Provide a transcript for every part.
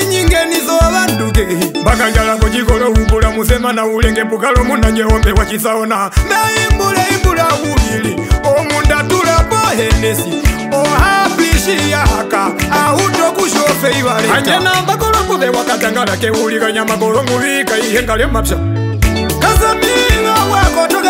ninyingenizowavanduke mbakanjala kucikolo upula musema na ulenge pukalo muna jehombe wacisaona naimbula imbula ulili omundatulapo henesi ohapishiyahaka ahuto kushofe ivalenjenambakolo kuve wakatangala keuliganyamakolo nguvika ihengale mapsha kasamiwa wakotoka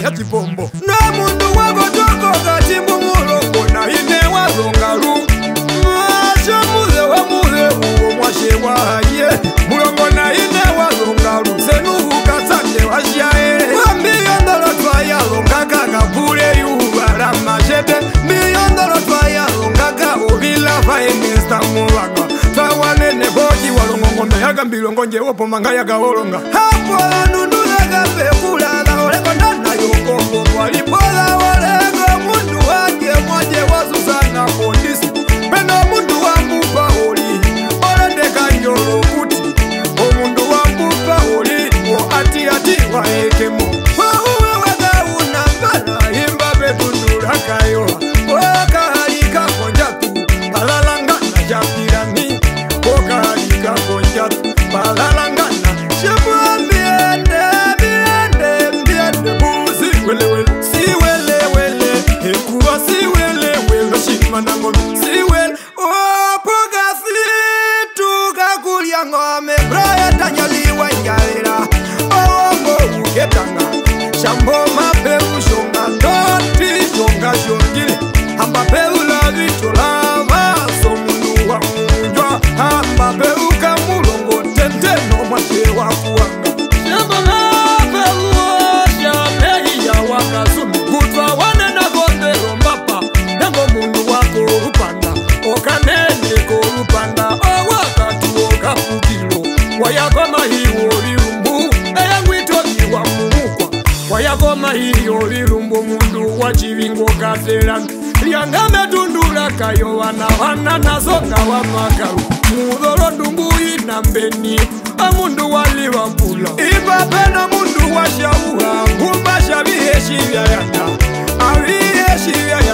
Mm, chipombo. Na mundu wagotoka. yakambilongonje wopo mangayakaolonga hapo anunulakapekula girl. See ngoma iyo lilumbu mundu wa chivingo kasela lyanga medundula kayo wana wana nazo kawa makalu mudholo ndungu ina mbeni a mundu wa liva mpula ipapena mundu wa shauha nkumba sha viheshi vya yanga aviheshi vya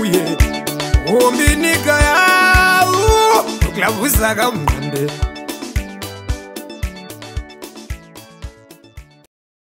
uye hombi nika yau uklavuzaka mnande oh,